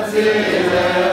Nazire.